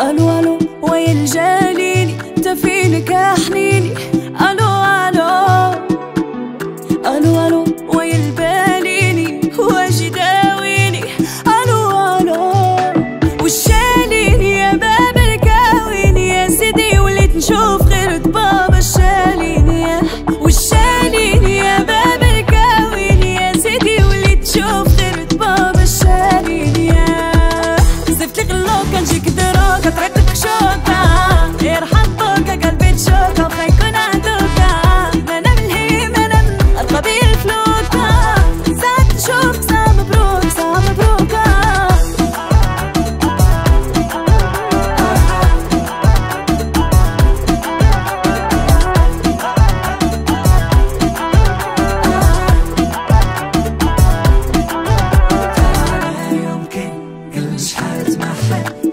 ألو ألو ويل جاليلي انت فينك يا حنيني ألو ألو ألو ألو ويل باليني واجي داويني ألو ألو وش يا باب الكاوين يا سيدي وليت نشوف friend.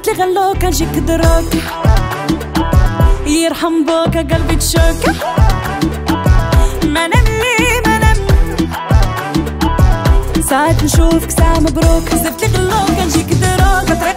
قلبت لي غلو كان جيك دروك. يرحم بوك قلبي تشوك. ما نملي ما نم ساعات نشوفك ساعة مبروك. زفت لي غلو كان جيك دروك.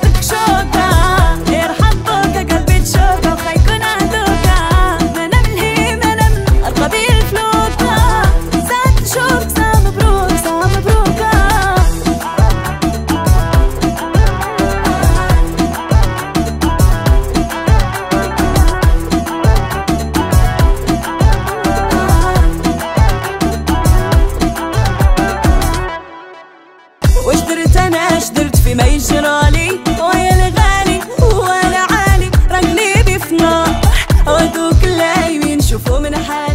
coming to hide.